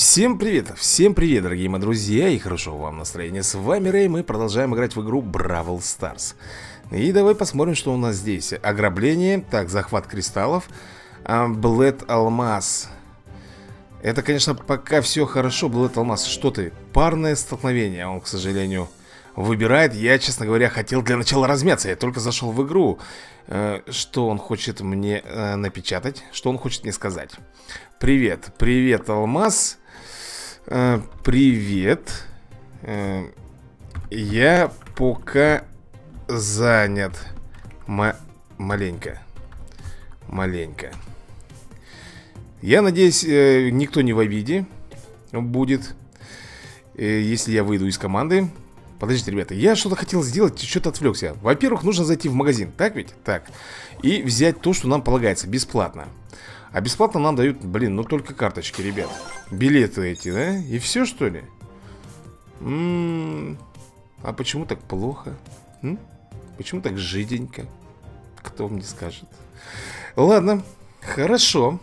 Всем привет, всем привет, дорогие мои друзья, и хорошо вам настроение. С вами Рэй, мы продолжаем играть в игру Бравл Stars. И давай посмотрим, что у нас здесь. Ограбление, так, захват кристаллов, Блэд Алмаз. Это, конечно, пока все хорошо, Блэд Алмаз. Что ты? Парное столкновение, он, к сожалению, выбирает. Я, честно говоря, хотел для начала размяться. Я только зашел в игру. Э, что он хочет мне э, напечатать? Что он хочет мне сказать? Привет, привет, Алмаз. Э, привет. Я пока занят. Ма маленько. Маленько. Я надеюсь, никто не в обиде будет, если я выйду из команды. Подождите, ребята, я что-то хотел сделать, что-то отвлекся Во-первых, нужно зайти в магазин, так ведь? Так И взять то, что нам полагается, бесплатно А бесплатно нам дают, блин, ну только карточки, ребят Билеты эти, да? И все, что ли? М -м -м, а почему так плохо? М? Почему так жиденько? Кто мне скажет? Ладно, хорошо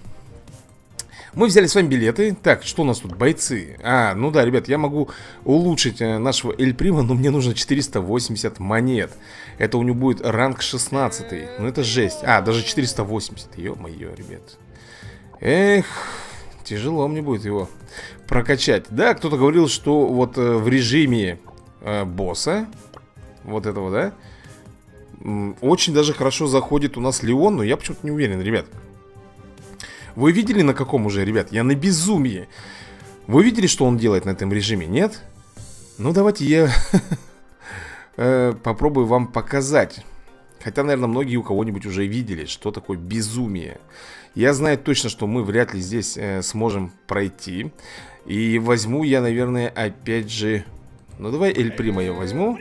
мы взяли с вами билеты Так, что у нас тут? Бойцы А, ну да, ребят, я могу улучшить э, нашего Эль Прима Но мне нужно 480 монет Это у него будет ранг 16 Ну это жесть А, даже 480 Ё-моё, ребят Эх, тяжело мне будет его прокачать. Да, кто-то говорил, что вот э, в режиме э, босса Вот этого, да Очень даже хорошо заходит у нас Леон Но я почему-то не уверен, ребят. Вы видели на каком уже, ребят? Я на безумии. Вы видели, что он делает на этом режиме, нет? Ну, давайте я э, попробую вам показать. Хотя, наверное, многие у кого-нибудь уже видели, что такое безумие Я знаю точно, что мы вряд ли здесь э, сможем пройти. И возьму я, наверное, опять же... Ну, давай Эль Прима я возьму.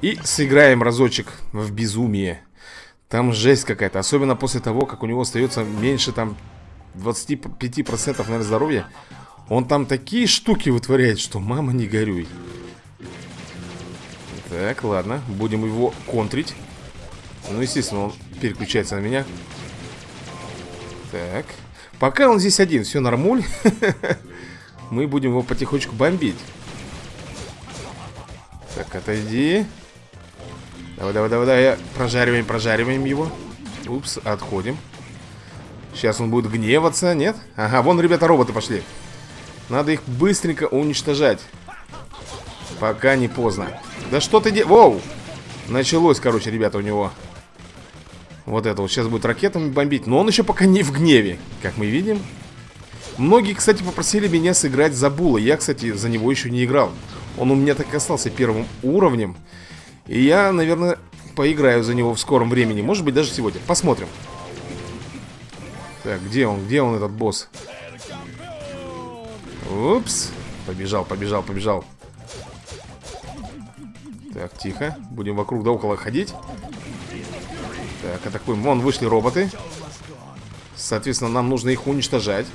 И сыграем разочек в безумие. Там жесть какая-то Особенно после того, как у него остается меньше там 25% наверное, здоровья. Он там такие штуки вытворяет, что мама не горюй. Так, ладно, будем его контрить. Ну, естественно, он переключается на меня Так Пока он здесь один, все нормуль Мы будем его потихонечку бомбить Так, отойди Давай, давай, давай, давай. Прожариваем, прожариваем его. Упс, отходим. Сейчас он будет гневаться, нет? Ага, вон, ребята, роботы пошли. Надо их быстренько уничтожать. Пока не поздно. Да что ты делаешь? Воу! Началось, короче, ребята, у него. Вот это вот. Сейчас будет ракетами бомбить. Но он еще пока не в гневе, как мы видим. Многие, кстати, попросили меня сыграть за Була. Я, кстати, за него еще не играл. Он у меня так и остался первым уровнем. И я, наверное, поиграю за него в скором времени Может быть, даже сегодня Посмотрим Так, где он? Где он, этот босс? Упс Побежал, побежал, побежал Так, тихо Будем вокруг да около ходить Так, атакуем Вон вышли роботы Соответственно, нам нужно их уничтожать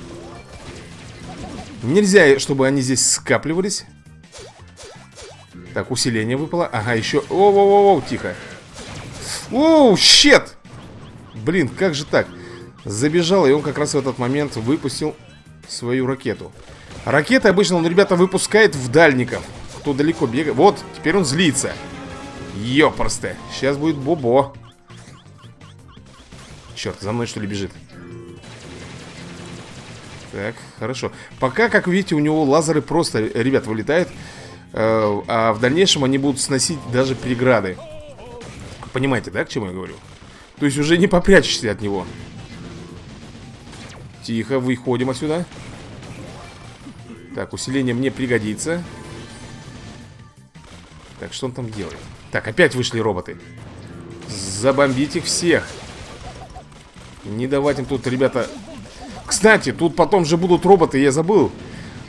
Нельзя, чтобы они здесь скапливались так, усиление выпало. Ага, еще... Оу-оу-оу, тихо. Оу, щет! Блин, как же так? Забежал, и он как раз в этот момент выпустил свою ракету. Ракеты обычно он, ребята, выпускает в дальников. Кто далеко бегает. Вот, теперь он злится. Ёпрсты. Сейчас будет Бобо. Черт, за мной что ли бежит? Так, хорошо. Пока, как видите, у него лазеры просто, ребят, вылетают. Э, а в дальнейшем они будут сносить даже преграды. Понимаете, да, к чему я говорю? То есть уже не попрячешься от него. Тихо, выходим отсюда. Так, усиление мне пригодится. Так, что он там делает? Так, опять вышли роботы. Забомбить их всех. Не давать им тут, ребята... Кстати, тут потом же будут роботы, я забыл.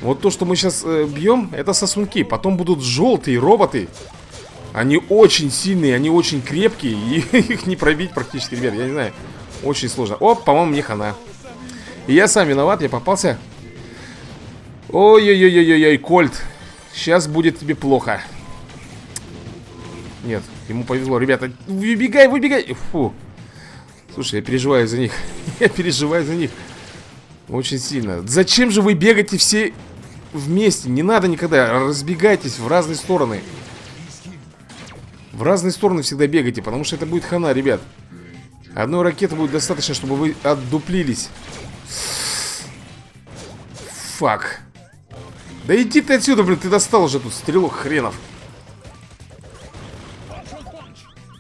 Вот то, что мы сейчас э, бьем, это сосунки. Потом будут желтые роботы. Они очень сильные, они очень крепкие. И их не пробить практически, ребят. Я не знаю. Очень сложно. Оп, по-моему, мне хана. Я сам виноват, я попался. Ой-ой-ой-ой-ой, Кольт. Сейчас будет тебе плохо. Нет, ему повезло. Ребята, выбегай, выбегай. Фу. Слушай, я переживаю за них. я переживаю за них. Очень сильно. Зачем же вы бегаете все вместе? Не надо никогда. Разбегайтесь в разные стороны. В разные стороны всегда бегайте, потому что это будет хана, ребят. Одной ракеты будет достаточно, чтобы вы отдуплились. Фак. Да иди ты отсюда, блин, ты достал уже тут стрелок хренов.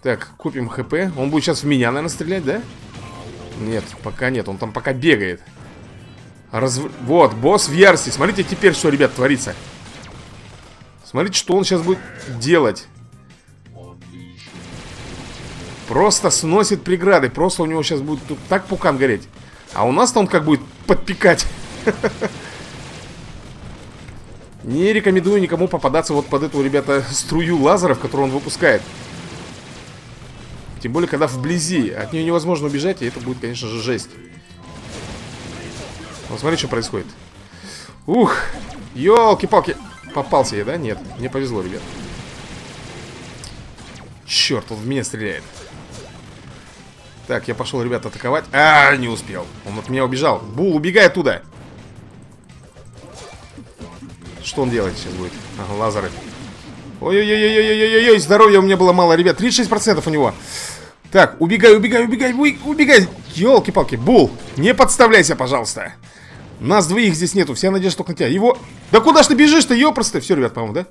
Так, купим хп. Он будет сейчас в меня, наверное, стрелять, да? Нет, пока нет, он там пока бегает. Разв... Вот, босс в ярости. Смотрите теперь, что, ребят, творится. Смотрите, что он сейчас будет делать. Просто сносит преграды. Просто у него сейчас будет тут так пукан гореть. А у нас-то он как будет подпекать. Не рекомендую никому попадаться вот под эту, ребята, струю лазеров, которую он выпускает. Тем более, когда вблизи. От нее невозможно убежать, и это будет, конечно же, жесть. Вот смотри, что происходит. Ух, елки-палки. Попался я, да? Нет, мне повезло, ребят. Черт, он в меня стреляет. Так, я пошел, ребят, атаковать. А, не успел. Он от меня убежал. Бул, убегай оттуда. Что он делает сейчас будет? Ага, лазеры. Ой-ой-ой-ой-ой-ой-ой, здоровья у меня было мало, ребят. 36% у него. Так, убегай, убегай, убегай, убегай. Елки-палки, Бул, не подставляйся, пожалуйста. Нас двоих здесь нету, вся надежда только на тебя. Его... Да куда ж ты бежишь-то, ёпросто? Все, ребят, по-моему, да?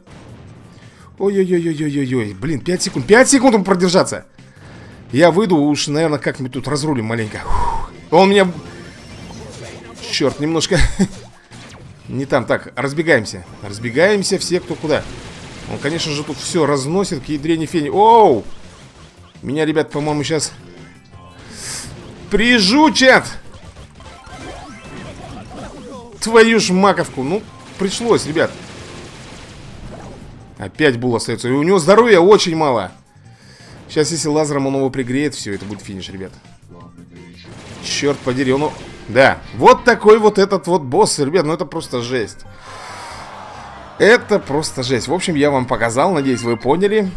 Ой-ой-ой-ой-ой-ой, блин, 5 секунд, 5 секунд он продержаться. Я выйду, уж, наверное, как-нибудь тут разрулим маленько. Фух. Он меня... Черт, немножко... Не там. Так, разбегаемся. Разбегаемся все, кто куда. Он, конечно же, тут все разносит к ядрене фени. Оу! Меня, ребят, по-моему, сейчас... Прижучат! Твою ж маковку. Ну, пришлось, ребят. Опять Бул остается. И у него здоровья очень мало. Сейчас, если лазером он его пригреет, все, это будет финиш, ребят. Черт подери, он... Да, вот такой вот этот вот босс, ребят, ну это просто жесть. Это просто жесть. В общем, я вам показал, надеюсь, вы поняли.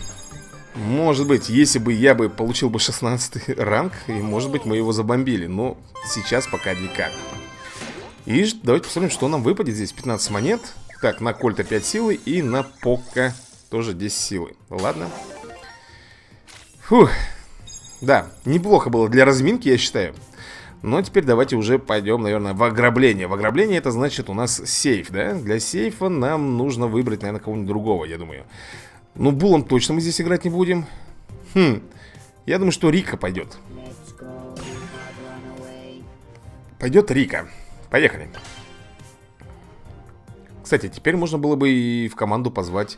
Может быть, если бы я бы получил бы 16 ранг, и может быть мы его забомбили. Но сейчас пока никак. И давайте посмотрим, что нам выпадет здесь. 15 монет. Так, на Кольта 5 силы и на Пока тоже 10 силы. Ладно. Фух. Да, неплохо было для разминки, я считаю. Но теперь давайте уже пойдем, наверное, в ограбление. В ограбление это значит у нас сейф, да? Для сейфа нам нужно выбрать, наверное, кого-нибудь другого, я думаю. Ну, Булом точно мы здесь играть не будем. Хм, я думаю, что Рика пойдет. Пойдет Рика. Поехали. Кстати, теперь можно было бы и в команду позвать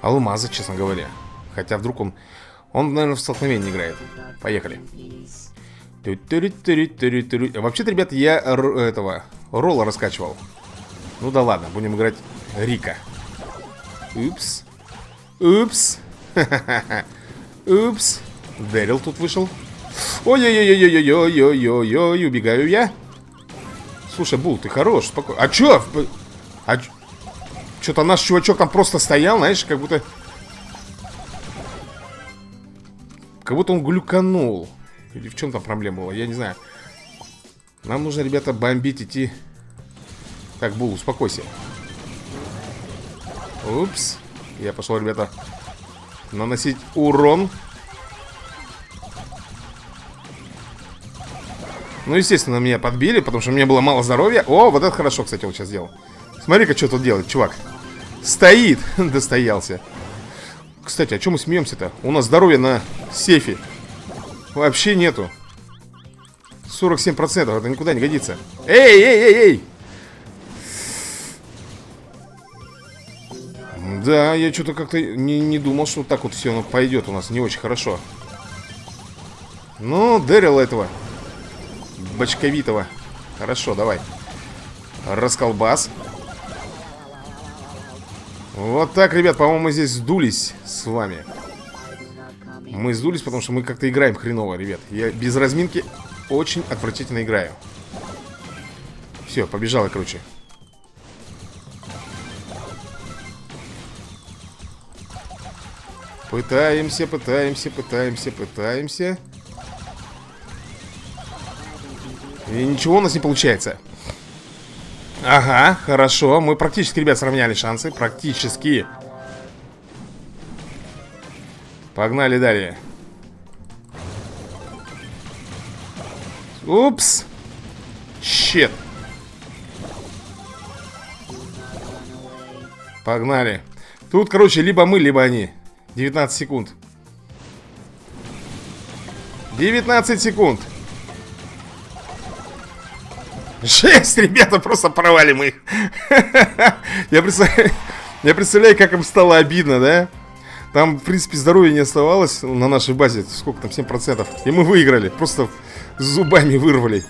Алмаза, честно говоря. Хотя вдруг он... Он, наверное, в столкновении играет. Поехали Вообще-то, ребята, я этого ролла раскачивал. Ну да ладно, будем играть Рика. Упс. Упс. Упс. Дэрил тут вышел. Ой-ой-ой-ой-ой-ой-ой-ой, убегаю я. Слушай, Бул, ты хорош, спокойно. А чё? А Что-то наш чувачок там просто стоял, знаешь, как будто... Как будто он глюканул. Или в чем там проблема была, я не знаю. Нам нужно, ребята, бомбить, идти. Так, Бул, успокойся. Упс. Я пошел, ребята Наносить урон. Ну, естественно, меня подбили, потому что у меня было мало здоровья. О, вот это хорошо, кстати, он сейчас сделал. Смотри-ка, что тут делает, чувак. Стоит, достоялся. Кстати, о чем мы смеемся-то? У нас здоровье на сейфе Вообще нету. 47% это никуда не годится. Эй, эй, эй, эй! Да, я что-то как-то не, не думал, что так вот все пойдет у нас не очень хорошо. Ну, Дэрил этого Бочковитого. Хорошо, давай. Расколбас. Вот так, ребят, по-моему, мы здесь сдулись с вами мы сдулись, потому что мы как-то играем хреново, ребят Я без разминки очень отвратительно играю Все, побежала, короче Пытаемся, пытаемся, пытаемся, пытаемся И ничего у нас не получается Ага, хорошо. Мы практически, ребят, сравняли шансы. Практически. Погнали далее. Упс. Щет. Погнали. Тут, короче, либо мы, либо они. 19 секунд. 19 секунд. Жесть, ребята, просто провалим их. Я представляю, я представляю, как им стало обидно, да? Там, в принципе, здоровья не оставалось на нашей базе. Сколько там, 7%. И мы выиграли. Просто зубами вырвали.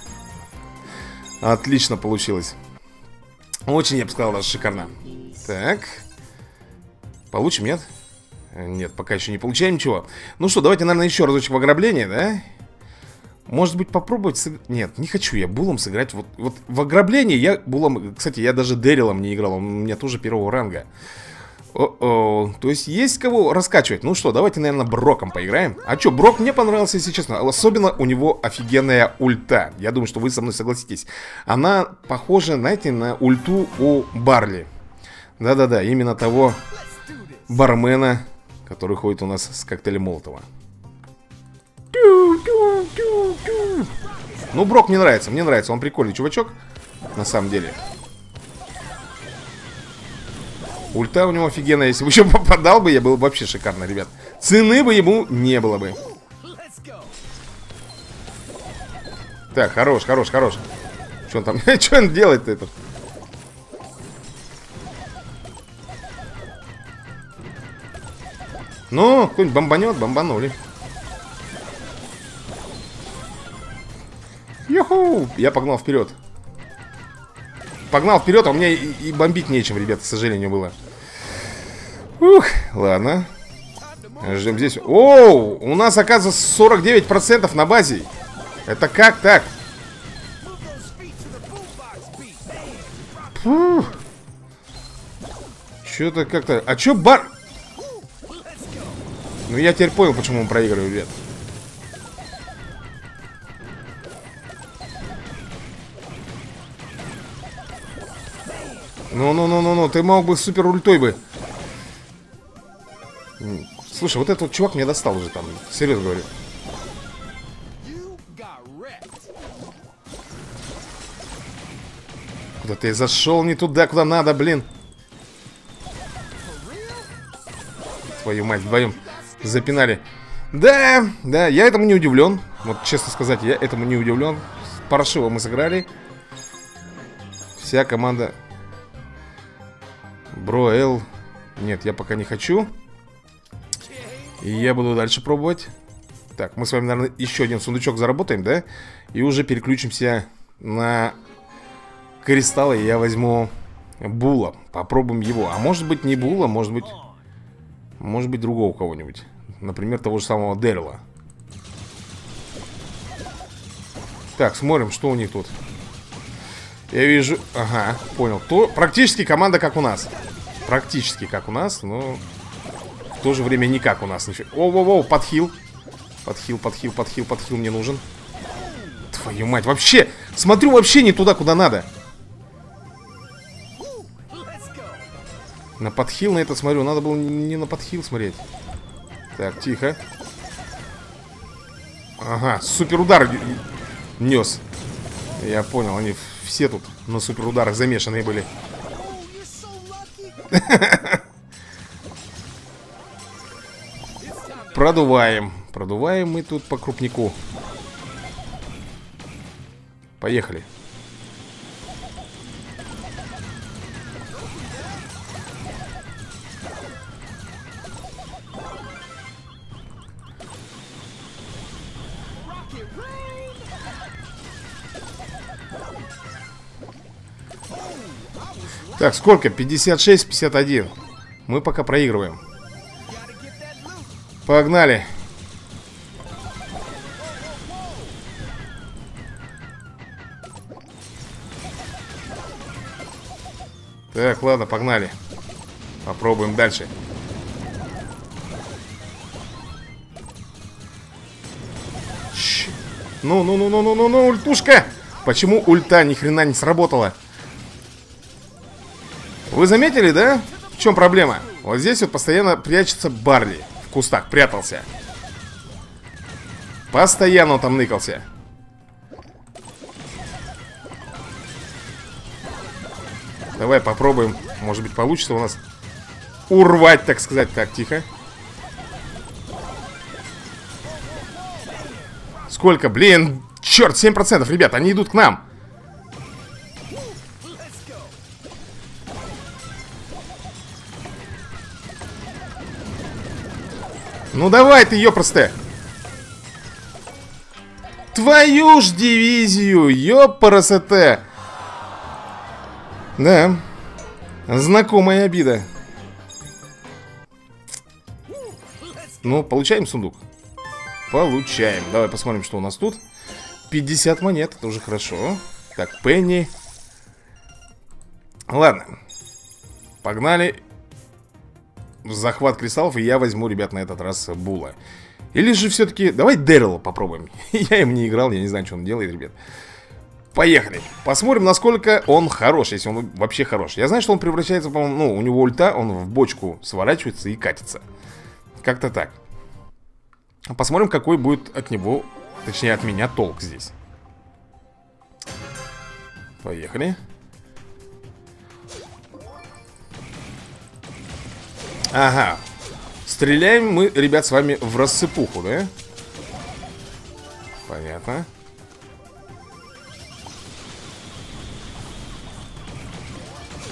Отлично получилось. Очень, я бы сказал, даже шикарно. Так. Получим, нет? Нет, пока еще не получаем ничего. Ну что, давайте, наверное, еще разочек в ограбление, да? Может быть, попробовать... Сыг... Нет, не хочу я булом сыграть. Вот, вот в ограблении я булом... Кстати, я даже Дэрилом не играл. Он у меня тоже первого ранга. О-о. То есть есть кого раскачивать. Ну что, давайте, наверное, Броком поиграем. А что, Брок мне понравился, если честно. Особенно у него офигенная ульта. Я думаю, что вы со мной согласитесь. Она похожа, знаете, на ульту у Барли. Да-да-да, именно того бармена, который ходит у нас с коктейлем Молотова. Ну, Брок мне нравится, мне нравится. Он прикольный чувачок, на самом деле. Ульта у него офигенная. Если бы еще попадал бы, я был бы вообще шикарно, ребят. Цены бы ему не было бы. Так, хорош, хорош, хорош. Что он там? Что он делает-то этот? Ну, кто-нибудь бомбанет, бомбанули. Юху! Я погнал вперед. Погнал вперед, а у меня и, и бомбить нечем, ребят, к сожалению, было. Ух, ладно. Ждем здесь. Оу, у нас, оказывается, 49% на базе. Это как так? Что-то как-то... А чё бар... Ну, я теперь понял, почему он проигрывает, ребят. Ну-ну-ну-ну-ну, ты мог бы супер ультой бы. Слушай, вот этот вот чувак меня достал уже там, серьезно говорю. Куда ты зашел не туда, куда надо, блин. Твою мать, вдвоем запинали. Да, да, я этому не удивлен. Вот честно сказать, я этому не удивлен. Паршиво мы сыграли. Вся команда Бро, Эл. Нет, я пока не хочу. И я буду дальше пробовать. Так, мы с вами, наверное, еще один сундучок заработаем, да? И уже переключимся на кристаллы. Я возьму Була. Попробуем его. А может быть не Була, может быть... Может быть другого кого-нибудь. Например, того же самого Дэрила. Так, смотрим, что у них тут. Я вижу... Ага, понял. То практически команда как у нас. Практически как у нас, но в то же время не как у нас. Оу-оу-оу, подхил. Подхил, подхил, подхил, подхил мне нужен. Твою мать, вообще, смотрю вообще не туда, куда надо. На подхил на это смотрю, надо было не на подхил смотреть. Так, тихо. Ага, супер удар нес. Я понял, они все тут на супер ударах замешанные были. Продуваем. Продуваем мы тут по крупнику. Поехали. Так, сколько? 56, 51. Мы пока проигрываем. Погнали. Так, ладно, погнали. Попробуем дальше. Ну, ну, ну, ну, ну, ну, ну, ультушка! Почему ульта ни хрена не сработала? Вы заметили, да? В чем проблема? Вот здесь вот постоянно прячется Барли В кустах прятался Постоянно он там ныкался Давай попробуем Может быть получится у нас Урвать, так сказать Так, тихо Сколько? Блин, черт, 7% Ребят, они идут к нам Ну давай ты, ёпросте Твою ж дивизию, ёпарасоте Да. Знакомая обида. Ну, получаем сундук? Получаем. Давай посмотрим, что у нас тут. 50 монет, это уже хорошо. Так, Пенни. Ладно. Погнали захват кристаллов, и я возьму, ребят, на этот раз Була. Или же все-таки... Давай Дэрила попробуем. я им не играл, я не знаю, что он делает, ребят. Поехали. Посмотрим, насколько он хорош, если он вообще хорош. Я знаю, что он превращается, по-моему, ну, у него ульта, он в бочку сворачивается и катится. Как-то так. Посмотрим, какой будет от него, точнее, от меня толк здесь. Поехали. Ага. Стреляем мы, ребят, с вами в рассыпуху, да? Понятно.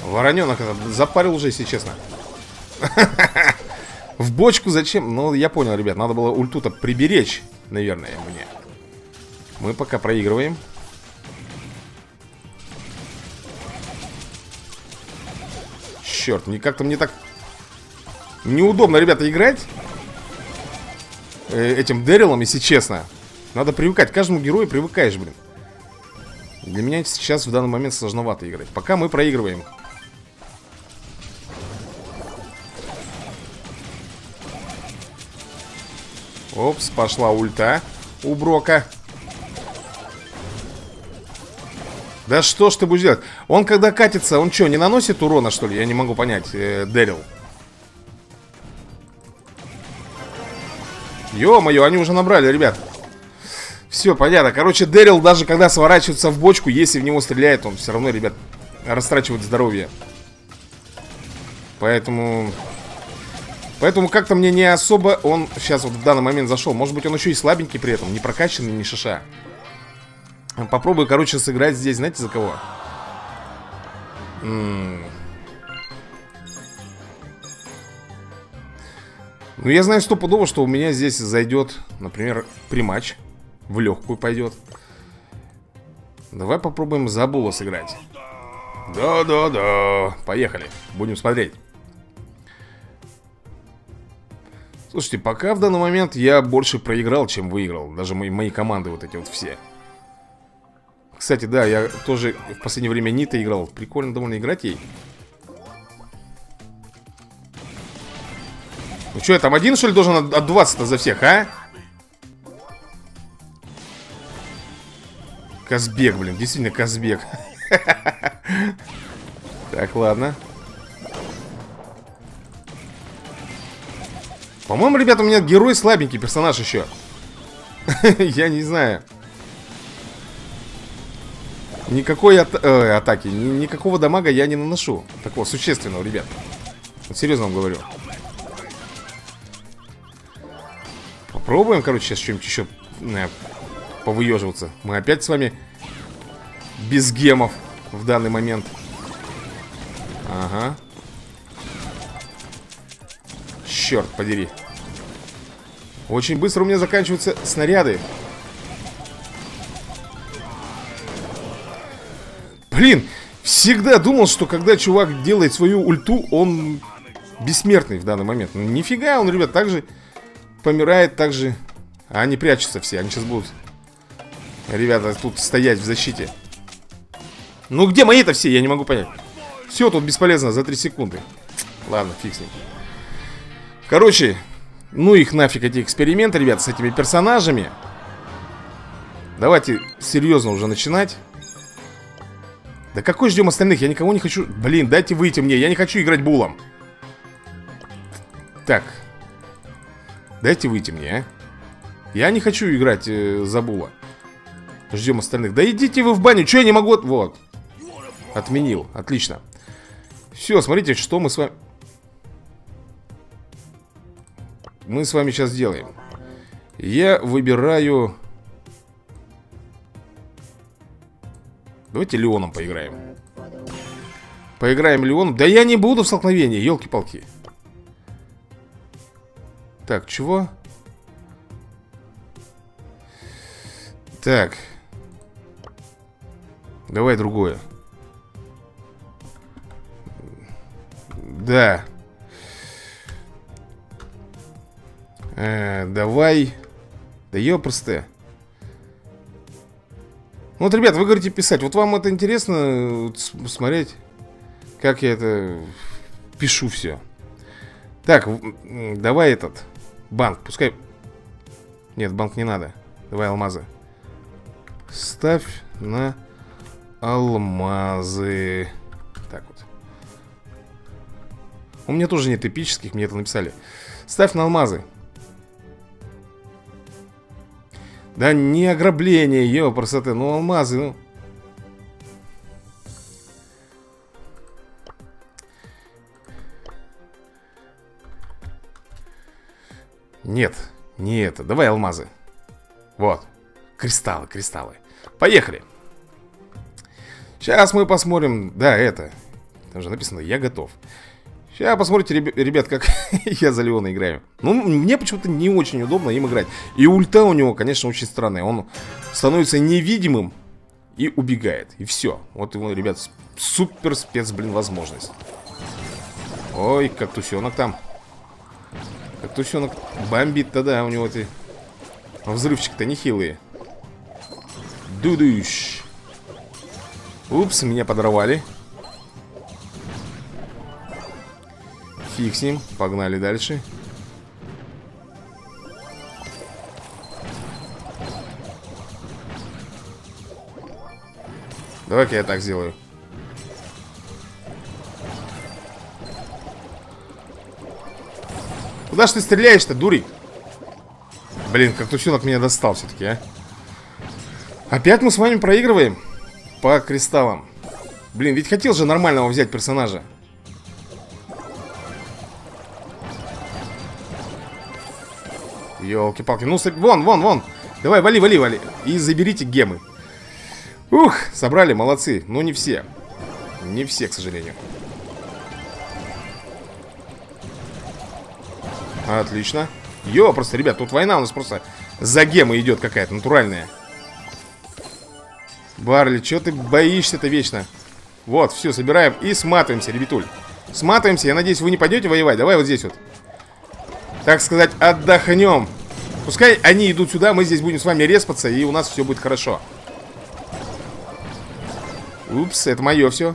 Вороненок этот запарил уже, если честно. В бочку зачем? Ну, я понял, ребят, надо было ульту-то приберечь, наверное, мне. Мы пока проигрываем. Черт, не как-то мне так Неудобно, ребята, играть э, Этим Дэрилом, если честно. Надо привыкать, каждому герою привыкаешь, блин. Для меня сейчас в данный момент сложновато играть. Пока мы проигрываем. Опс, пошла ульта у Брока. Да что ж ты будешь делать? Он когда катится, он что, не наносит урона, что ли? Я не могу понять, э, Дэрил Ё-моё, они уже набрали, ребят. Все, понятно. Короче, Дэрил даже когда сворачивается в бочку Если в него стреляет, он все равно, ребят Растрачивает здоровье. Поэтому... Поэтому как-то мне не особо он сейчас вот в данный момент зашел Может быть он еще и слабенький при этом Не прокачанный, не шиша. Попробую, короче, сыграть здесь, знаете, за кого? М Ну, я знаю стопудово, что у меня здесь зайдет, например, примач. В легкую пойдет. Давай попробуем Забула сыграть. Да-да-да. Поехали. Будем смотреть. Слушайте, пока в данный момент я больше проиграл, чем выиграл. Даже мои, мои команды вот эти вот все. Кстати, да, я тоже в последнее время Нита играл. Прикольно довольно играть ей. Ну что, я там один, что ли, должен отдуваться-то за всех, а? Казбек, блин, действительно Казбек. Так, ладно. По-моему, ребята, у меня герой слабенький персонаж еще Я не знаю. Никакой ата э, атаки, ни никакого дамага я не наношу. Такого существенного, ребят. Вот серьезно вам говорю Попробуем, короче, сейчас что-нибудь еще э, повыеживаться. Мы опять с вами без гемов в данный момент. Ага. Черт подери. Очень быстро у меня заканчиваются снаряды. Блин, всегда думал, что когда чувак делает свою ульту, он бессмертный в данный момент. Нифига, он, ребят, так же помирает также А они прячутся все, они сейчас будут Ребята, тут стоять в защите Ну где мои-то все, я не могу понять Все тут бесполезно за 3 секунды Ладно, ним Короче, ну их нафиг эти эксперименты, ребят, с этими персонажами Давайте серьезно уже начинать Да какой ждем остальных? Я никого не хочу... Блин, дайте выйти мне. Я не хочу играть булом. Так. Дайте выйти мне, а. Я не хочу играть э, за була. Ждем остальных. Да идите вы в баню. Че я не могу... Вот. Отменил. Отлично. Все, смотрите, что мы с вами... Мы с вами сейчас делаем. Я выбираю... Давайте Леоном поиграем. Поиграем Леоном. Да я не буду в столкновении, елки-палки. Так, чего? Так. Давай другое. Да. Э, давай. Да ёпросты. Ну вот, ребят, вы говорите писать. Вот вам это интересно смотреть, как я это пишу все. Так, давай этот банк, пускай... Нет, банк не надо. Давай алмазы. Ставь на алмазы. Так вот. У меня тоже нет эпических, мне это написали. Ставь на алмазы. Да не ограбление, ё, красоты, ну алмазы, ну. Нет, не это. Давай алмазы. Вот. Кристаллы, кристаллы. Поехали. Сейчас мы посмотрим. Да, это. Там же написано «Я готов». Сейчас посмотрите, ребят, как я за Леона играю. Ну, мне почему-то не очень удобно им играть. И ульта у него, конечно, очень странная. Он становится невидимым и убегает. И все. Вот его, ребят, супер спец, блин, возможность. Ой, как тусенок там. Как тусенок бомбит-то, да, у него эти взрывчик-то нехилые. Дудуш. Упс, меня подорвали. Фиг с ним, погнали дальше Давай-ка я так сделаю Куда ж ты стреляешь-то, дурик? Блин, как тусенок меня достал все-таки, а Опять мы с вами проигрываем По кристаллам Блин, ведь хотел же нормального взять персонажа Елки-палки. Ну, вон, вон, вон. Давай, вали, вали, вали. И заберите гемы. Ух, собрали, молодцы. Но не все. Не все, к сожалению. Отлично. Ё, просто, ребят, тут война у нас просто за гемы идет какая-то, натуральная. Барли, что ты боишься-то вечно? Вот, все, собираем и сматываемся, ребятуль. Сматываемся, я надеюсь, вы не пойдете воевать. Давай вот здесь вот так сказать, отдохнем. Пускай они идут сюда, мы здесь будем с вами респаться, и у нас все будет хорошо. Упс, это мое все.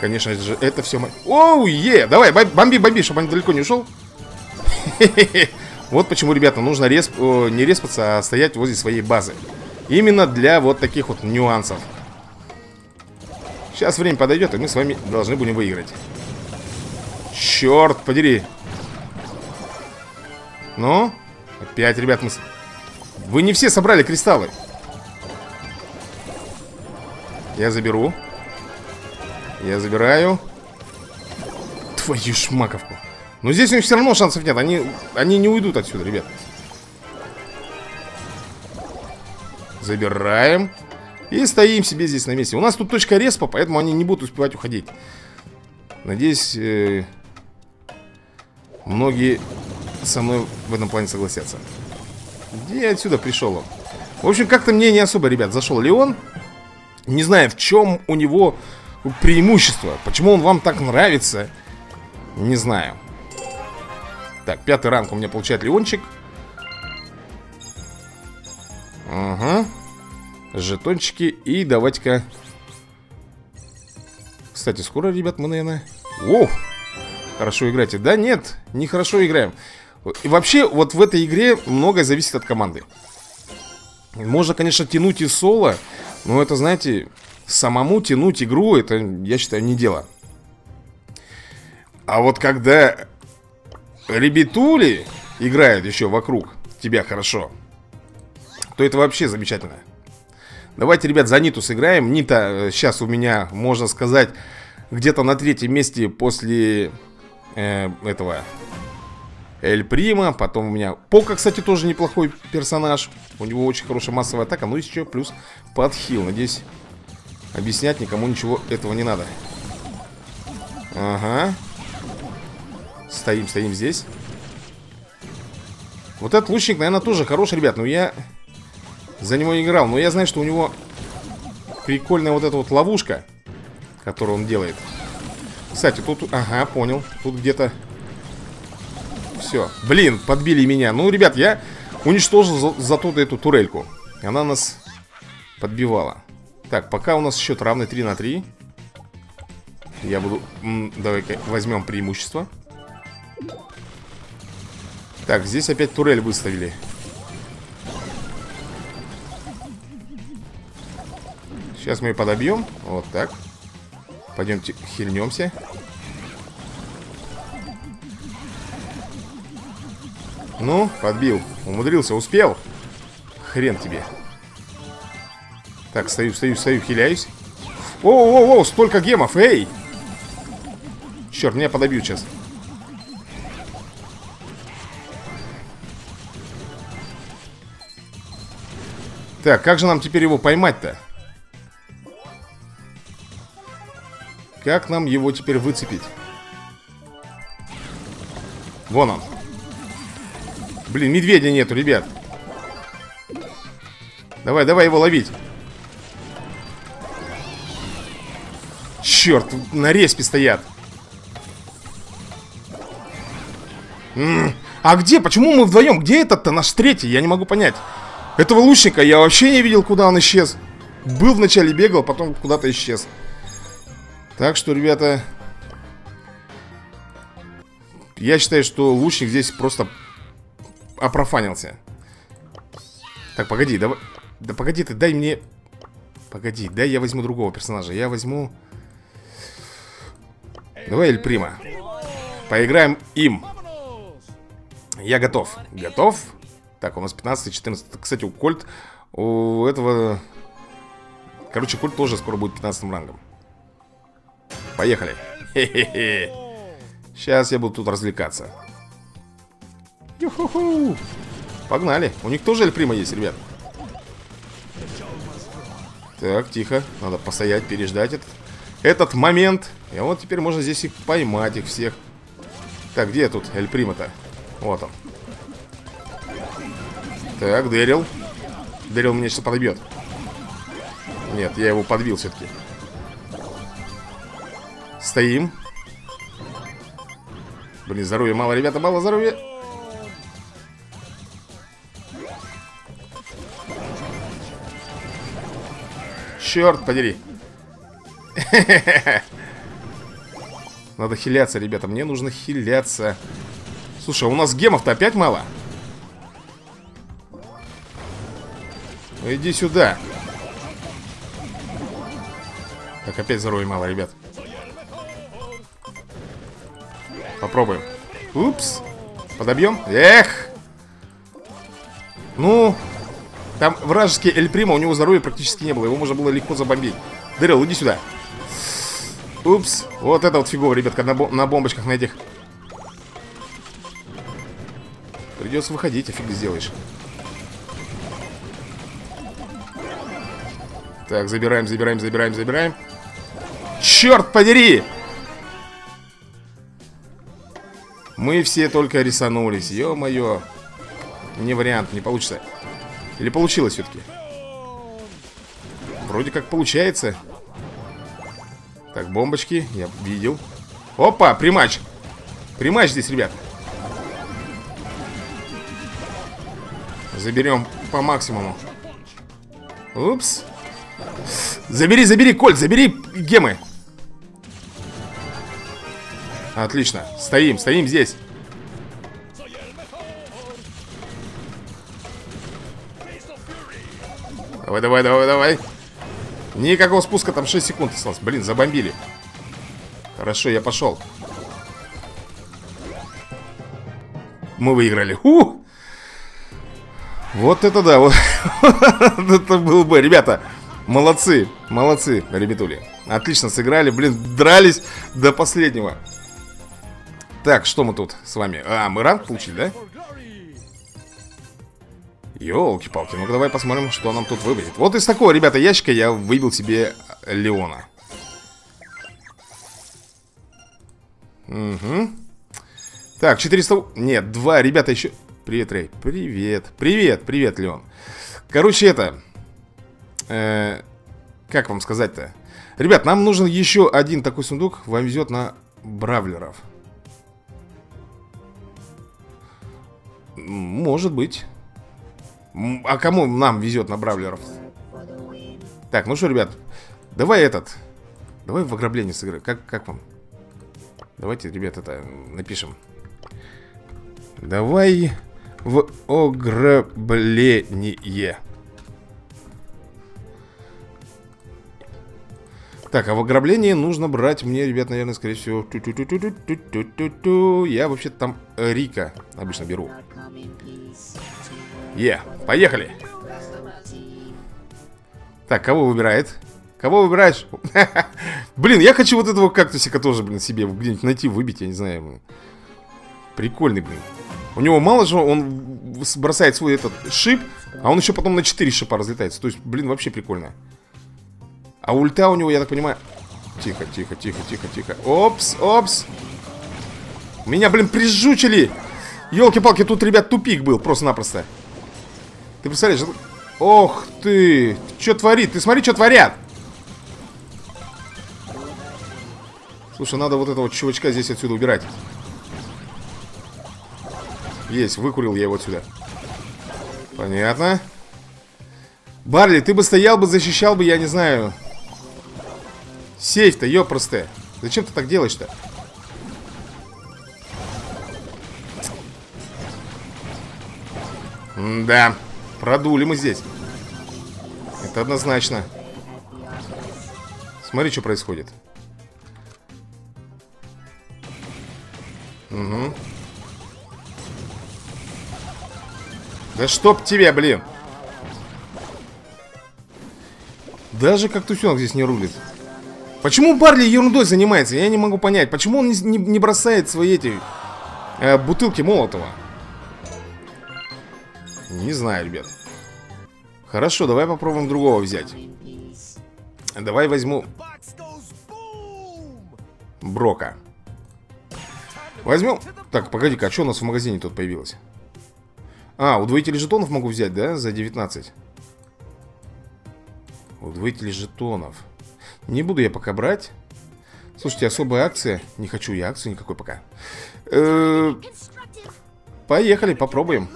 Конечно же, это все мое. Оу, е! Давай, бомби, бомби, чтобы он далеко не ушел. Вот почему, ребята, нужно респ... не респаться, а стоять возле своей базы. Именно для вот таких вот нюансов. Сейчас время подойдет, и мы с вами должны будем выиграть. Черт подери. Ну? Опять, ребят, мы... Вы не все собрали кристаллы. Я заберу. Я забираю. Твою шмаковку. Но здесь у них все равно шансов нет. Они, они не уйдут отсюда, ребят. Забираем. И стоим себе здесь на месте. У нас тут точка респа, поэтому они не будут успевать уходить. Надеюсь, э, многие со мной в этом плане согласятся. Где отсюда пришел? В общем, как-то мне не особо, ребят, зашел Леон. Не знаю, в чем у него преимущество. Почему он вам так нравится, не знаю. Так, пятый ранг у меня получает Леончик. Ага. Жетончики. И давайте-ка... Кстати, скоро, ребят, мы, наверное... О! Хорошо играете. Да нет, не хорошо играем. И вообще, вот в этой игре многое зависит от команды. Можно, конечно, тянуть и соло, но это, знаете, самому тянуть игру, это, я считаю, не дело. А вот когда ребятули играют еще вокруг тебя хорошо, то это вообще замечательно. Давайте, ребят, за Ниту сыграем. Нита сейчас э, у меня, можно сказать, где-то на третьем месте после э, этого Эль Прима. Потом у меня Пока, кстати, тоже неплохой персонаж. У него очень хорошая массовая атака. Ну и еще плюс подхил. Надеюсь, объяснять никому ничего этого не надо. Ага. Стоим, стоим здесь. Вот этот лучник, наверное, тоже хороший, ребят. Но я за него не играл. Но я знаю, что у него прикольная вот эта вот ловушка, которую он делает. Кстати, тут... Ага, понял. Тут где-то... Все. Блин, подбили меня. Ну, ребят, я уничтожил за, зато эту турельку. Она нас подбивала. Так, пока у нас счет равный 3 на 3. Я буду... Давай-ка возьмем преимущество. Так, здесь опять турель выставили. Сейчас мы ее подобьем. Вот так. Пойдемте хильнемся. Ну, подбил. Умудрился, успел. Хрен тебе. Так, стою, стою, стою, хиляюсь. О-о-о, столько гемов, эй! Черт, меня подобьют сейчас. Так, как же нам теперь его поймать-то? Как нам его теперь выцепить? Вон он. Блин, медведя нету, ребят. Давай, давай его ловить. Черт, на респе стоят. М -м, а где? Почему мы вдвоем? Где этот-то наш третий? Я не могу понять. Этого лучника я вообще не видел, куда он исчез. Был вначале бегал, потом куда-то исчез. Так что, ребята, я считаю, что лучник здесь просто опрофанился. Так, погоди, давай... Да погоди ты, дай мне... Погоди, дай я возьму другого персонажа. Я возьму... Давай Эль Прима. Поиграем им. Я готов. Готов? Так, у нас 15-14. Кстати, у Кольт... У этого... Короче, Кольт тоже скоро будет 15 рангом. Поехали. Хе-хе-хе. Сейчас я буду тут развлекаться. Погнали. У них тоже Эльприма есть, ребят. Так, тихо. Надо постоять, переждать этот, этот момент. И вот теперь можно здесь их поймать, их всех. Так, где тут Эльприма-то? Вот он. Так, Дэрил. Дэрил меня сейчас подобьет. Нет, я его подбил все-таки. Стоим. Блин, здоровья мало, ребята, мало здоровья. Черт подери. Надо хиляться, ребята. Мне нужно хиляться. Слушай, а у нас гемов-то опять мало? Иди сюда. Так, опять здоровья мало, ребят. Попробуем. Упс. Подобьем? Эх! Ну, там вражеский Эль Прима, у него здоровья практически не было. Его можно было легко забомбить. Дэрил, иди сюда. Упс. Вот это вот фигово, ребятка, на, бом на бомбочках на этих. Придется выходить, а фиг сделаешь. Так, забираем, забираем, забираем, забираем. Черт подери! Мы все только рисанулись. Ё-моё. Не вариант, не получится. Или получилось все-таки? Вроде как получается. Так, бомбочки. Я видел. Опа, примач. Примач здесь, ребят. Заберем по максимуму. Упс. Забери, забери, Кольт, забери гемы. Отлично. Стоим, стоим здесь. Давай, давай, давай, давай. Никакого спуска, там 6 секунд осталось. Блин, забомбили. Хорошо, я пошел. Мы выиграли. У! Вот это да, вот это был бы. Ребята, молодцы, молодцы, ребятули. Отлично сыграли, блин, дрались до последнего. Так, что мы тут с вами? А, мы ранг получили, да? Ёлки-палки, ну-ка давай посмотрим, что нам тут выберет Вот из такого, ребята, ящика я выбил себе Леона Угу Так, 400... Нет, два, ребята, еще... Привет, Рэй Привет, привет, привет, Леон Короче, это... Э, как вам сказать-то? Ребят, нам нужен еще один такой сундук. Вам везет на бравлеров. Может быть. А кому нам везет на бравлеров? Так, ну что, ребят Давай этот. Давай в ограбление сыграем. Как, как вам? Давайте, ребят, это напишем. Давай в ограбление Так, а в ограблении нужно брать мне, ребят, наверное, скорее всего ту -ту -ту -ту -ту -ту -ту -ту. Я вообще-то там Рика обычно беру Е, поехали Так, кого выбирает? Кого выбираешь? блин, я хочу вот этого кактусика тоже, блин, себе где-нибудь найти, выбить, я не знаю. Прикольный, блин. У него мало же, он бросает свой этот шип, а он еще потом на 4 шипа разлетается. То есть, блин, вообще прикольно. А ульта у него, я так понимаю... Тихо, тихо, тихо, тихо, тихо. Опс, опс. Меня, блин, прижучили. Елки-палки, тут, ребят, тупик был просто-напросто. Ты представляешь? Ох ты! Что творит? Ты смотри, что творят! Слушай, надо вот этого чувачка здесь отсюда убирать. Есть, выкурил я его отсюда. Понятно. Барли, ты бы стоял бы, защищал бы, я не знаю. Сейф-то, ёпросте. Зачем ты так делаешь-то? Да. Продули мы здесь. Это однозначно. Смотри, что происходит. Угу. Да чтоб тебе, блин. Даже как тусенок здесь не рулит. Почему Барли ерундой занимается? Я не могу понять. Почему он не, не, не бросает свои эти э, бутылки Молотова? Не знаю, ребят. Хорошо, давай попробуем другого взять. Давай возьму... Брока. Возьмем... Так, погоди-ка, а что у нас в магазине тут появилось? А, удвоитель жетонов могу взять, да? За 19. Удвоитель жетонов. Не буду я пока брать. Слушайте, особая акция. Не хочу я акцию никакой пока. Э -э поехали, попробуем.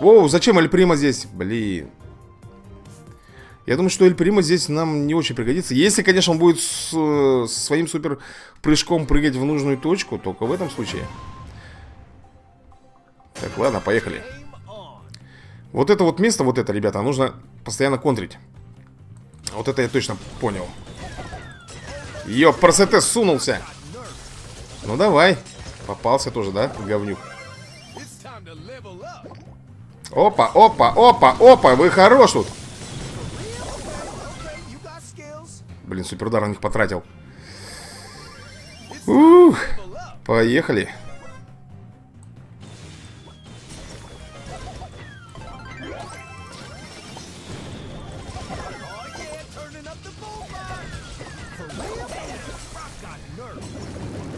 Воу, зачем Эль Прима здесь? Блин. Я думаю, что Эль Прима здесь нам не очень пригодится. Если, конечно, он будет с, с своим супер прыжком прыгать в нужную точку, только в этом случае. Так, ладно, поехали. Вот это вот место, вот это, ребята, нужно постоянно контрить. Вот это я точно понял. Ёп, просете сунулся. Ну давай. Попался тоже, да, говнюк? Опа, опа, опа, опа, вы хорош тут. Блин, суперудар на них потратил. Ух, поехали.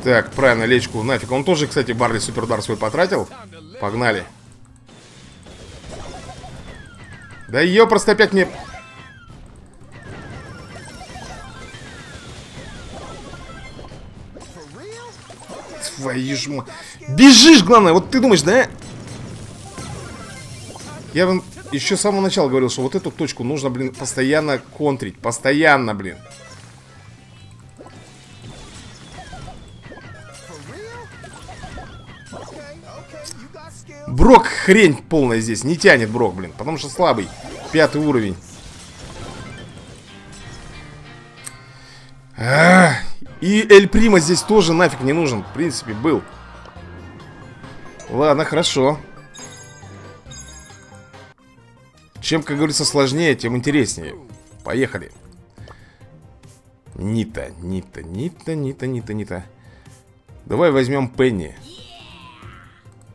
Так, правильно, лечку нафиг. Он тоже, кстати, Барли суперудар свой потратил. Погнали. Да ее просто опять мне... Твою ж. Бежишь, главное, вот ты думаешь, да? Я вам еще с самого начала говорил, что вот эту точку нужно, блин, постоянно контрить. Постоянно, блин. Брок хрень полная здесь. Не тянет Брок, блин. Потому что слабый. Пятый уровень. И Эль Прима здесь тоже нафиг не нужен. В принципе, был. Ладно, хорошо. Чем, как говорится, сложнее, тем интереснее. Поехали. Нита, Нита, Нита, Нита, Нита, Нита. Давай возьмем Пенни.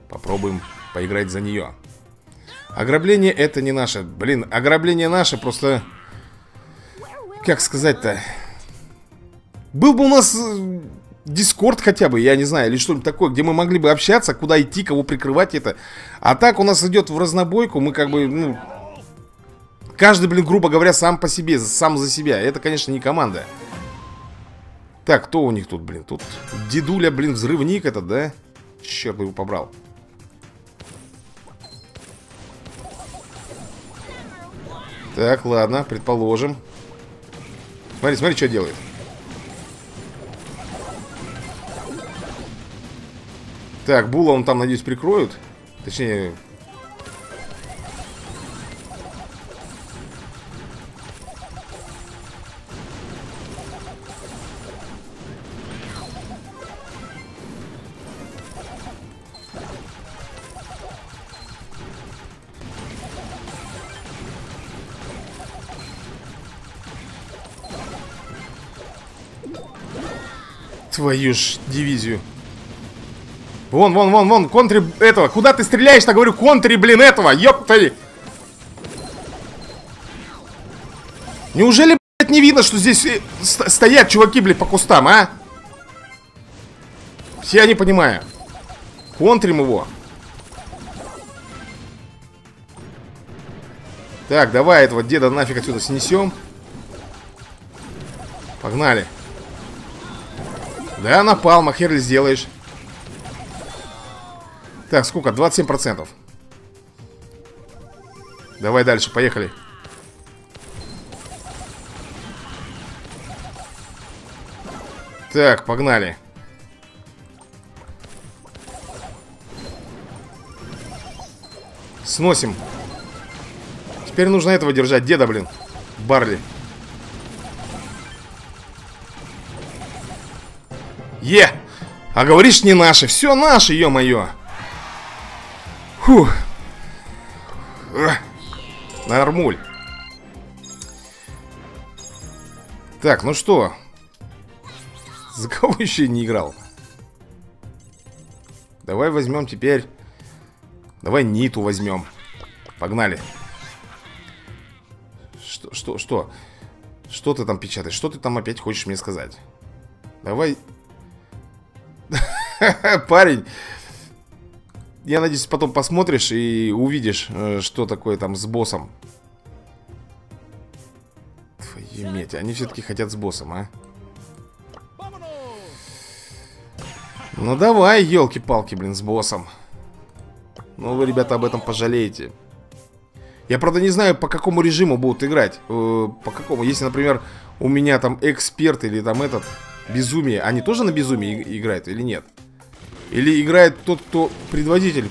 Попробуем поиграть за нее. Ограбление это не наше. Блин, ограбление наше просто... Как сказать-то? Был бы у нас э, Дискорд хотя бы, я не знаю, или что-нибудь такое, где мы могли бы общаться, куда идти, кого прикрывать это. А так у нас идет в разнобойку, мы как бы, ну... Каждый, блин, грубо говоря, сам по себе, сам за себя. Это, конечно, не команда. Так, кто у них тут, блин? Тут дедуля, блин, взрывник этот, да? Черт его побрал. Так, ладно, предположим. Смотри, смотри, что делает. Так, Була он там, надеюсь, прикроют. Точнее... Твою ж дивизию. Вон, вон, вон, вон, контри этого. Куда ты стреляешь-то, говорю, контри, блин, этого, ёпта. Неужели, блядь, не видно, что здесь э, стоят чуваки, блядь, по кустам, а? Я не понимаю. Контрим его. Так, давай этого деда нафиг отсюда снесем. Погнали. Да, напал, хер ли сделаешь. Так, сколько? 27%. Давай дальше, поехали. Так, погнали. Сносим. Теперь нужно этого держать. Деда, блин. Барли. Е! А говоришь, не наши. Все наши, ё-моё. Фух. Нормуль. Так, ну что? За кого еще не играл? Давай возьмем теперь... Давай Ниту возьмем. Погнали. Что, что, что? Что ты там печатаешь? Что ты там опять хочешь мне сказать? Давай... Парень, я надеюсь, потом посмотришь и увидишь, э, что такое там с боссом. Твою медь, они все-таки хотят с боссом, а? Ну давай, елки-палки, блин, с боссом. Ну вы, ребята, об этом пожалеете. Я, правда, не знаю, по какому режиму будут играть. Э, по какому. Если, например, у меня там эксперт или там этот безумие. Они тоже на безумие играют или нет? Или играет тот, кто предводитель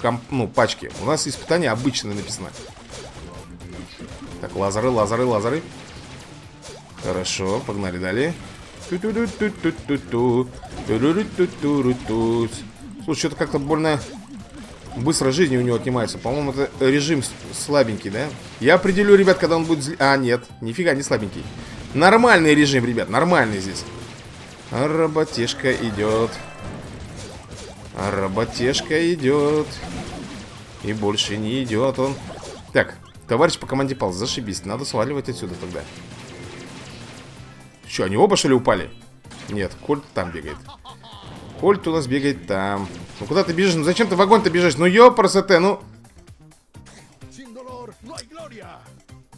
комп, ну, пачки. У нас испытание обычное написано. Так, лазеры, лазеры, лазеры. Хорошо, погнали далее. Слушай, что-то как-то больно быстро жизни у него отнимается. По-моему, это режим слабенький, да? Я определю, ребят, когда он будет... Зли... А, нет, нифига не слабенький. Нормальный режим, ребят, нормальный здесь. Работешка идет. А работешка идет. И больше не идет он. Так, товарищ по команде пал, зашибись. Надо сваливать отсюда тогда. Что, они оба что ли упали? Нет, Кольт там бегает. Кольт у нас бегает там. Ну куда ты бежишь? Ну зачем ты в огонь-то бежишь? Ну ёпрсоте, ну...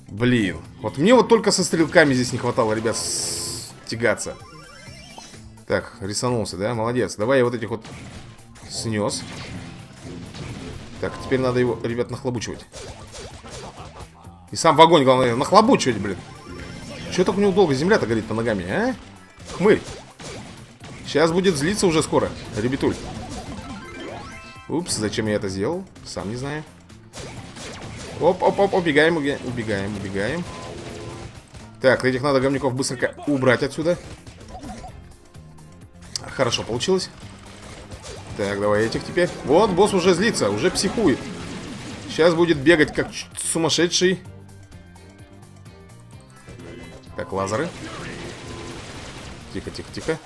Блин, вот мне вот только со стрелками здесь не хватало, ребят, тягаться. Так, рисанулся, да? Молодец. Давай я вот этих вот Снес. Так, теперь надо его, ребят, нахлобучивать. И сам в огонь, главное, нахлобучивать, блин. Че так у него долго земля-то горит по ногами, а? Хмырь. Сейчас будет злиться уже скоро, ребятуль. Упс, зачем я это сделал? Сам не знаю. Оп-оп-оп, убегаем, убегаем, убегаем. Так, этих надо говнюков быстренько убрать отсюда. Хорошо получилось. Так, давай этих теперь. Вот, босс уже злится, уже психует. Сейчас будет бегать как сумасшедший. Так, лазеры. Тихо, тихо, тихо.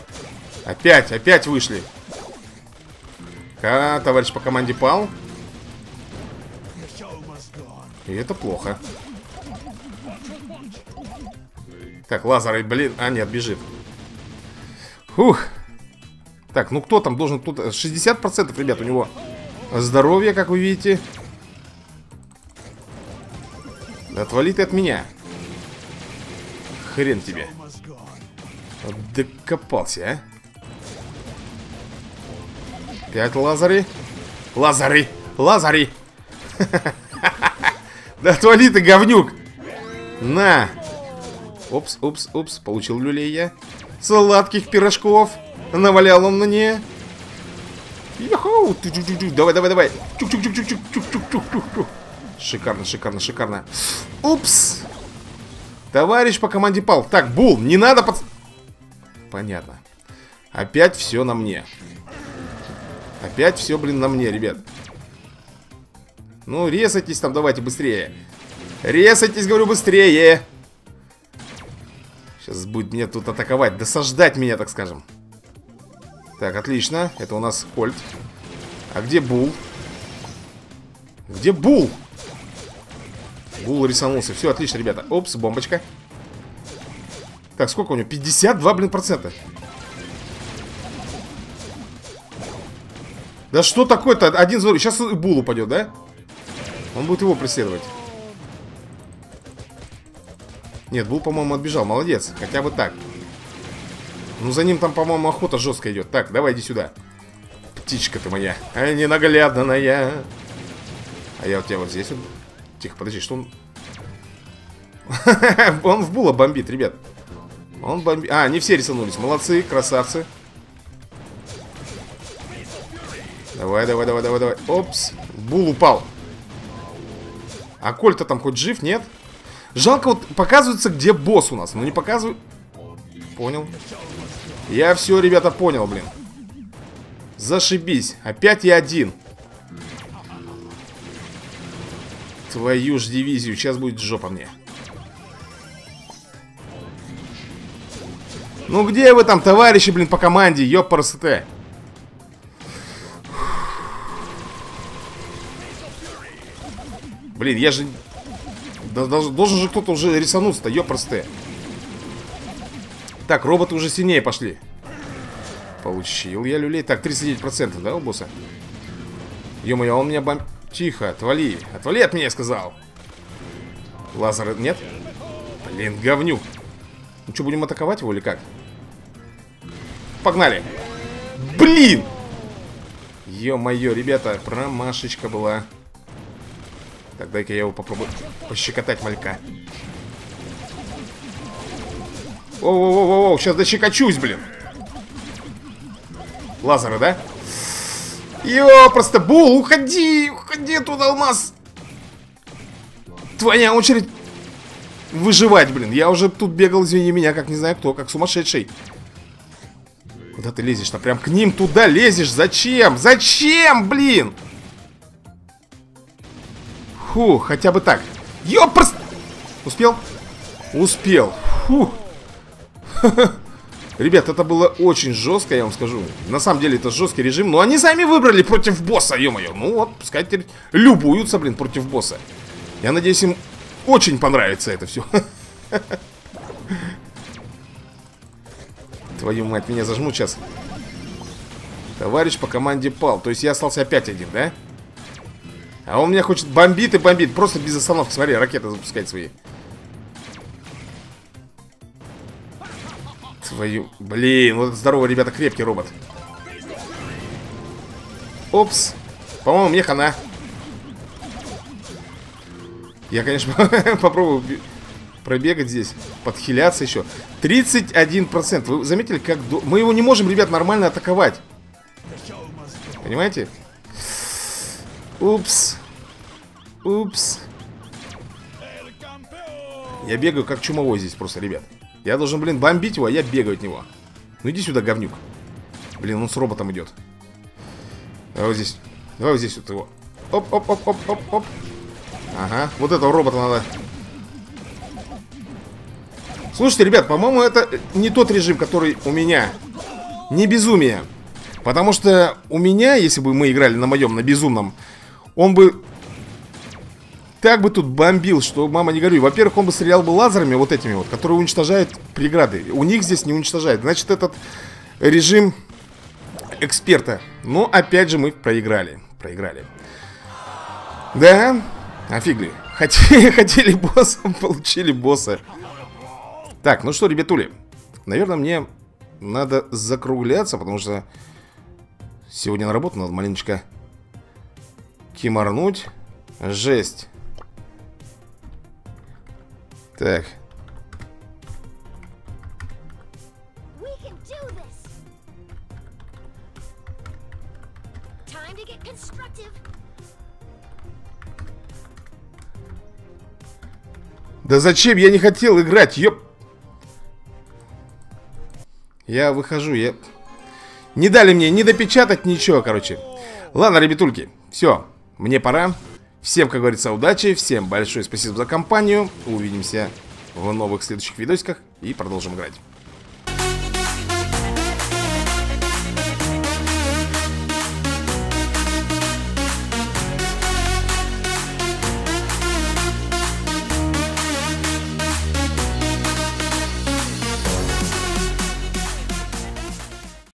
Опять, опять вышли. Ка, товарищ по команде пал. И это плохо. Так, лазеры, блин. А, нет, бежит. Фух. Так, ну кто там должен тут... 60% ребят у него здоровье, как вы видите. Отвали ты от меня. Хрен тебе. Докопался, а? Пять лазары. Лазары! Лазары! Да отвали ты, говнюк! На! Опс, опс, опс, получил люлей я. Сладких пирожков. Навалял он мне. Йохоу! Давай, давай, давай. Шикарно, шикарно, шикарно. Упс! Товарищ по команде пал. Так, Бул, не надо под... Понятно. Опять все на мне. Опять все, блин, на мне, ребят. Ну, резайтесь там, давайте быстрее. Резайтесь, говорю, быстрее. Сейчас будет меня тут атаковать, досаждать меня, так скажем. Так, отлично. Это у нас Кольт. А где Бул? Где Бул? Гул рисанулся. Все, отлично, ребята. Опс, бомбочка. Так, сколько у него? 52, блин, процента. Да что такое-то? Один злой. Сейчас Бул упадет, да? Он будет его преследовать. Нет, Бул, по-моему, отбежал. Молодец. Хотя бы так. Ну, за ним там, по-моему, охота жестко идет. Так, давай иди сюда. Птичка ты моя. А ненаглядная. А я у тебя вот здесь вот Тихо, подожди, что он... он в Була бомбит, ребят. Он бомбит... А, не все рисанулись. Молодцы, красавцы. Давай, давай, давай, давай, давай. Опс. Бул упал. А Коль-то там хоть жив, нет? Жалко, вот показывается, где босс у нас. Но не показывают... Понял. Я все, ребята, понял, блин. Зашибись. Опять я один. Твою ж дивизию, сейчас будет жопа мне. Ну где вы там, товарищи, блин, по команде, ёпарасоте? Блин, я же... Должен, же кто-то уже рисануться-то, ёпарасоте. Так, роботы уже сильнее пошли. Получил я люлей. Так, 39%, да, у босса? Ё-моё, он меня бомб... Тихо, отвали. Отвали от меня, я сказал. Лазер нет? Блин, говнюк. Ну что, будем атаковать его или как? Погнали. Блин! Ё-моё, ребята, промашечка была. Так, дай-ка я его попробую пощекотать малька. Оу-оу-оу-оу, сейчас дощекочусь, блин. Лазеры, да? Ё, просто Бул, уходи, уходи туда, алмаз. Твоя очередь выживать, блин. Я уже тут бегал, извини меня, как не знаю кто, как сумасшедший. Куда ты лезешь-то? Прям к ним туда лезешь? Зачем? Зачем, блин? Фу, хотя бы так. Ёпрст! Успел? Успел. Фу. Ребят, это было очень жестко, я вам скажу. На самом деле это жесткий режим. Но они сами выбрали против босса, ё-моё. Ну вот, пускай теперь любуются, блин, против босса. Я надеюсь, им очень понравится это все. Твою мать, меня зажмут сейчас. Товарищ по команде пал. То есть я остался опять один, да? А он меня хочет бомбит и бомбит. Просто без остановки. Смотри, ракеты запускает свои. Твою... Блин, вот здорово, ребята, крепкий робот. Опс. По-моему, мне хана. Я, конечно, попробую пробегать здесь. Подхиляться еще. 31%. Вы заметили, как... До... Мы его не можем, ребят, нормально атаковать. Понимаете? Упс. Упс. Я бегаю как чумовой здесь просто, ребят. Я должен, блин, бомбить его, а я бегаю от него. Ну иди сюда, говнюк. Блин, он с роботом идет. Давай вот здесь. Давай вот здесь вот его. Оп-оп-оп-оп-оп-оп. Ага, вот этого робота надо. Слушайте, ребят, по-моему, это не тот режим, который у меня. Не безумие. Потому что у меня, если бы мы играли на моем, на безумном, он бы так бы тут бомбил, что мама не горюй. Во-первых, он бы стрелял бы лазерами вот этими вот, которые уничтожают преграды. У них здесь не уничтожает. Значит, этот режим эксперта. Но опять же мы проиграли. Проиграли. Да, офигли. Хотели, хотели босса, получили босса. Так, ну что, ребятули. Наверное, мне надо закругляться, потому что сегодня на работу надо маленечко киморнуть. Жесть. Так. Да зачем? Я не хотел играть, ёп. Я выхожу, я... Не дали мне не допечатать ничего, короче. Ладно, ребятульки, все, мне пора. Всем, как говорится, удачи, всем большое спасибо за компанию. Увидимся в новых следующих видосиках и продолжим играть.